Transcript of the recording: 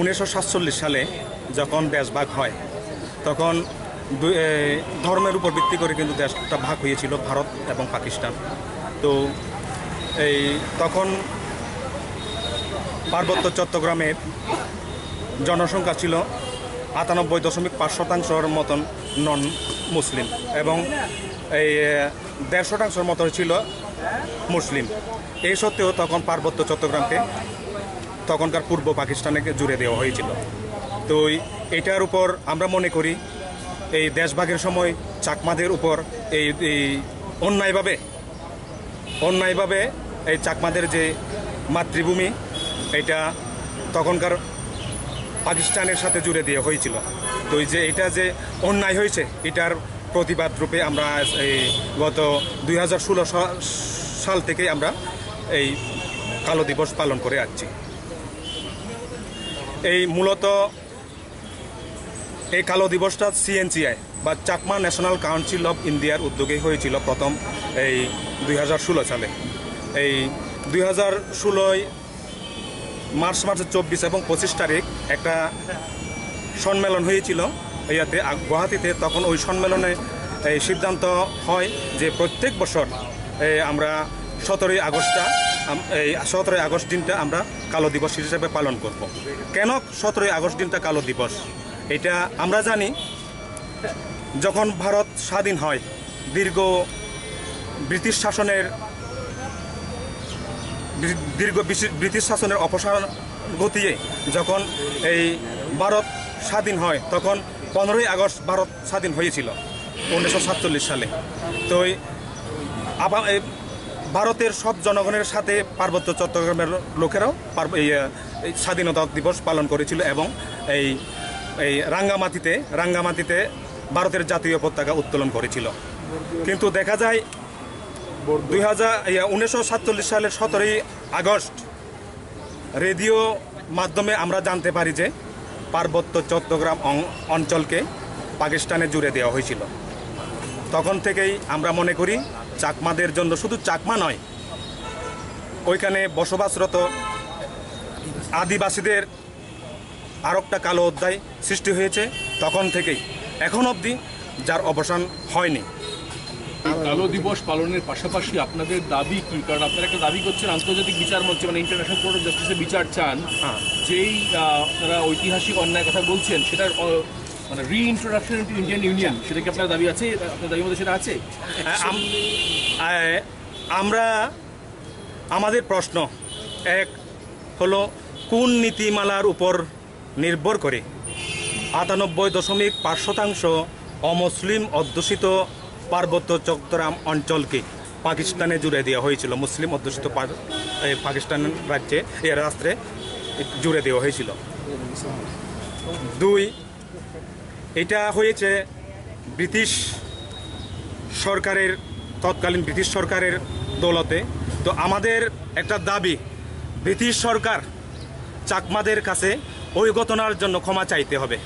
উনিশশো সাতচল্লিশ সালে যখন দেশভাগ হয়, তখন ধর্মের উপর ভিত্তি করে কিন্তু দেশটা ভাগ হয়েছিল ভারত এবং পাকিস্তান। তো এই তখন পার্বত্য চট্টগ্রামে জনসংখ্যা ছিল আটানব্বই দশমিক পাঁচ শতাংশের মতন নন মুসলিম এবং এই দেড় শতাংশের মতো ছিল মুসলিম। এই সত্ত্বেও তখন পার্বত্য চট্টগ্রামকে তখনকার পূর্ব পাকিস্তানে জুড়ে দেওয়া হয়েছিল। তো এটার উপর আমরা মনে করি, এই দেশভাগের সময় চাকমাদের উপর এই এই অন্যায়ভাবে অন্যায়ভাবে এই চাকমাদের যে মাতৃভূমি, এটা তখনকার পাকিস্তানের সাথে জুড়ে দেওয়া হয়েছিল। তো যে এটা যে অন্যায় হয়েছে, এটার প্রতিবাদ রূপে আমরা এই গত দুই সাল থেকে আমরা এই কালো দিবস পালন করে আসছি। এই মূলত এই কালো দিবসটা সিএনসিআই বা চাকমা ন্যাশনাল কাউন্সিল অফ ইন্ডিয়ার উদ্যোগে হয়েছিল প্রথম এই দুই হাজার ষোলো সালে। এই দুই হাজার ষোলোয় মার্চ মাসের চব্বিশ এবং পঁচিশ তারিখ একটা সম্মেলন হয়েছিল। ইয়াতে গুয়াহাটিতে তখন ওই সম্মেলনে এই সিদ্ধান্ত হয় যে প্রত্যেক বছর আমরা সতেরোই আগস্টটা এই সতেরোই আগস্ট দিনটা আমরা কালো দিবস হিসেবে পালন করব। কেন সতেরোই আগস্ট দিনটা কালো দিবস? এটা আমরা জানি, যখন ভারত স্বাধীন হয়, দীর্ঘ ব্রিটিশ শাসনের দীর্ঘ ব্রিটিশ শাসনের অপসারণ ঘটিয়ে যখন এই ভারত স্বাধীন হয়, তখন পনেরোই আগস্ট ভারত স্বাধীন হয়েছিল, উনিশশো সাতচল্লিশ সালে। তো আবার ভারতের সব জনগণের সাথে পার্বত্য চট্টগ্রামের লোকেরাও এই, স্বাধীনতা দিবস পালন করেছিল এবং এই এই রাঙ্গামাটিতে রাঙ্গামাটিতে ভারতের জাতীয় পতাকা উত্তোলন করেছিল। কিন্তু দেখা যায় দুই হাজার উনিশশো সালের সতেরোই আগস্ট রেডিও মাধ্যমে আমরা জানতে পারি যে পার্বত্য চট্টগ্রাম অঞ্চলকে পাকিস্তানে জুড়ে দেওয়া হয়েছিল। তখন থেকেই আমরা মনে করি চাকমাদের জন্য শুধু চাকমা নয় ওইখানে বসবাসরত আদিবাসীদের আর একটা কালো অধ্যায় সৃষ্টি হয়েছে তখন থেকেই। এখন অবধি যার অবসান হয়নি। কালো দিবস পালনের পাশাপাশি আপনাদের দাবি কি? কারণ আপনারা একটা দাবি করছেন আন্তর্জাতিক বিচার মঞ্চে মানে ইন্টারন্যাশনাল কোর্ট অফ জাস্টিসে বিচার চান। হ্যাঁ। যেই আপনারা ঐতিহাসিক অন্যায় কথা বলছেন সেটার মানে রিইন্ট্রোডাকশন ইন্টু ইন্ডিয়ান ইউনিয়ন সেটা কি আপনার দাবি আছে? আপনার মধ্যে সেটা আছে? আমরা, আমাদের প্রশ্ন এক হলো, কোন নীতিমালার উপর নির্ভর করে? আটানব্বই দশমিক পাঁচ শতাংশ অমুসলিম অধ্যুষিত পার্বত্য চট্টগ্রাম অঞ্চলকে পাকিস্তানে জুড়ে দেওয়া হয়েছিল। মুসলিম অধ্যুষিত পাকিস্তান রাজ্যে রাষ্ট্রে জুড়ে দেওয়া হয়েছিল। দুই এটা হয়েছে ব্রিটিশ সরকারের, তৎকালীন ব্রিটিশ সরকারের দৌলতে। তো আমাদের একটা দাবি, ব্রিটিশ সরকার চাকমাদের কাছে ওই ঘটনার জন্য ক্ষমা চাইতে হবে।